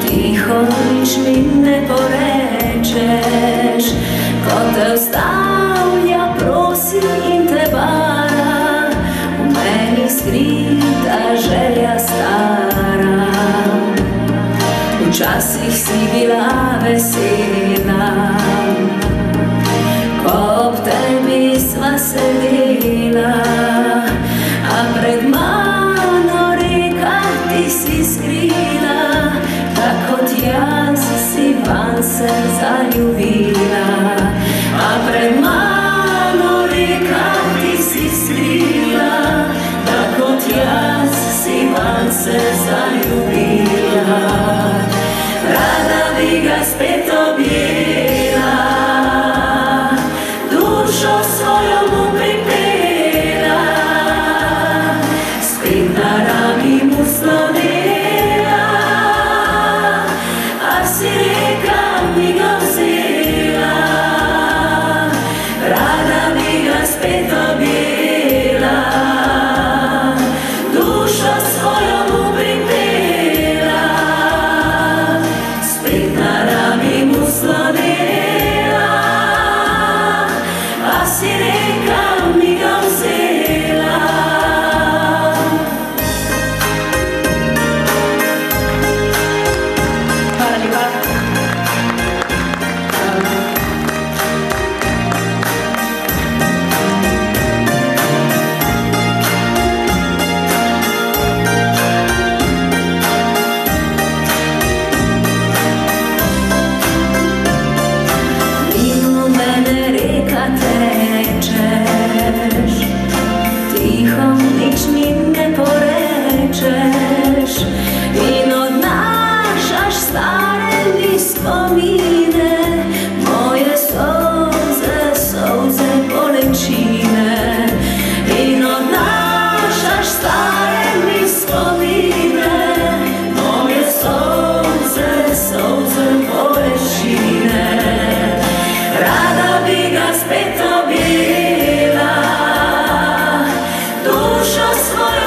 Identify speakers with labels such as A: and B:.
A: Ty chodzisz mi neporeczesz, kotel stał. Včasih si bila vesela, ko ob tebi sva sedela, a pred mano reka ti si skrila, tako kot jaz si van se zaljubila. A pred mano reka ti si skrila, tako kot jaz si van se zaljubila. spet objela Dušo svojo mu pripela Spet na rami mu slonela. A si reka mi ga vzela. Rada bi ga spet 서로